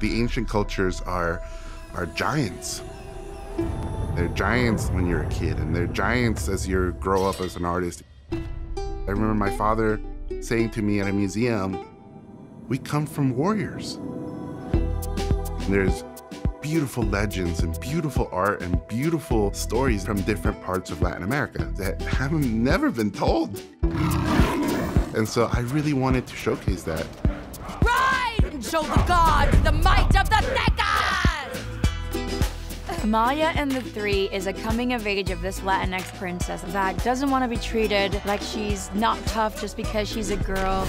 The ancient cultures are are giants. They're giants when you're a kid, and they're giants as you grow up as an artist. I remember my father saying to me at a museum, we come from warriors. And there's beautiful legends and beautiful art and beautiful stories from different parts of Latin America that haven't never been told. And so I really wanted to showcase that. Ride and show the gods the might of the Tecas! Maya and the Three is a coming of age of this Latinx princess that doesn't want to be treated like she's not tough just because she's a girl.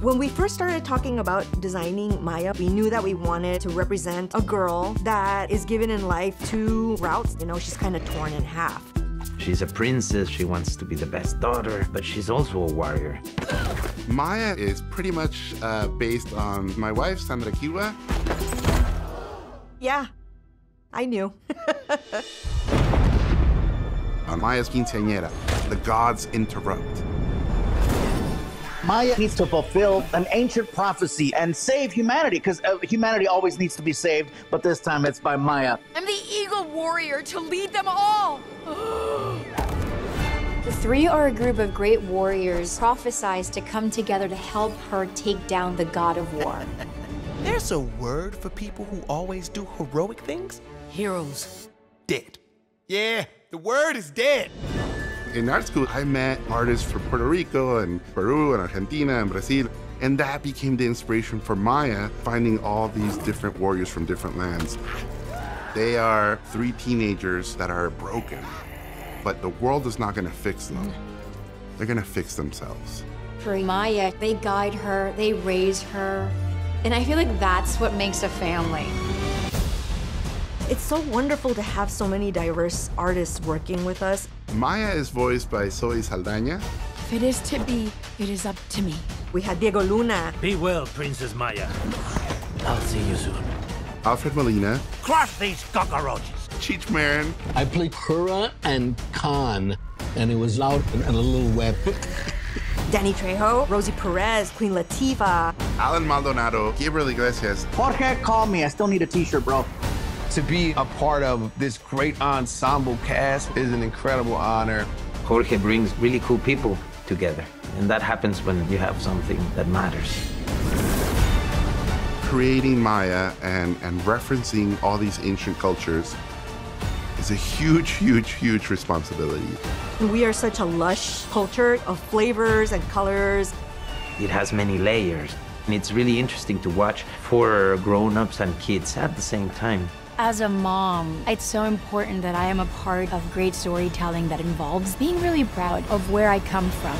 When we first started talking about designing Maya, we knew that we wanted to represent a girl that is given in life two routes. You know, she's kind of torn in half. She's a princess, she wants to be the best daughter, but she's also a warrior. Maya is pretty much uh, based on my wife, Sandra Equihua. Yeah, I knew. on Maya's quinceañera, the gods interrupt. Maya needs to fulfill an ancient prophecy and save humanity, because uh, humanity always needs to be saved, but this time it's by Maya. I'm the eagle warrior to lead them all. the three are a group of great warriors prophesized to come together to help her take down the god of war. There's a word for people who always do heroic things? Heroes. Dead. Yeah, the word is dead. In art school, I met artists from Puerto Rico and Peru and Argentina and Brazil. And that became the inspiration for Maya, finding all these different warriors from different lands. They are three teenagers that are broken, but the world is not gonna fix them. Mm. They're gonna fix themselves. For Maya, they guide her, they raise her, and I feel like that's what makes a family. It's so wonderful to have so many diverse artists working with us. Maya is voiced by Zoe Saldaña. If it is to be, it is up to me. We had Diego Luna. Be well, Princess Maya. I'll see you soon. Alfred Molina. Crush these cockroaches. Cheech Marin. I played Kura and Khan, and it was loud and, and a little wet. Danny Trejo, Rosie Perez, Queen Latifah. Allen Maldonado, Gabriel Iglesias. Jorge, call me. I still need a t-shirt, bro. To be a part of this great ensemble cast is an incredible honor. Jorge brings really cool people together, and that happens when you have something that matters. Creating Maya and, and referencing all these ancient cultures is a huge, huge, huge responsibility. We are such a lush culture of flavors and colors. It has many layers, and it's really interesting to watch for grown-ups and kids at the same time. As a mom, it's so important that I am a part of great storytelling that involves being really proud of where I come from.